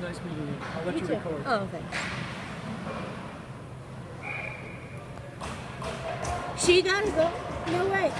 nice meeting you. I'll let You you, record. Oh, thanks. She gotta go. No way.